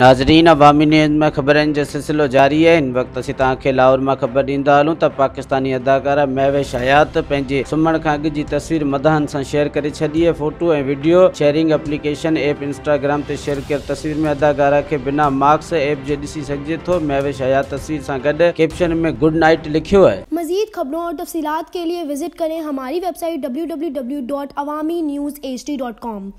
नाज़रीन अवामी न्यूज़ में ख़बरनि जो सिलसिलो जारी आहे हिन वक़्तु असीं तव्हांखे लाहौर माँ ख़बर ॾींदा हलूं त पाकिस्तानी अदाकारा महवेश हयात पंहिंजे सुम्हण खां अॻु जी तस्वीर मदहन सां शेयर करे छॾी आहे फ़ोटो ऐं video, sharing application, app Instagram ते शेयर कयल तस्वीर में अदाकारा खे बिना मार्क्स ऐप जे ॾिसी सघिजे थो। महवेश हयात तस्वीर सां गॾु कैप्शन में गुड नाइट लिखियो आहे मजीद खबरों और तफसीत के लिए विज़िट करें हमारी website W W W dot Awami news H D dot com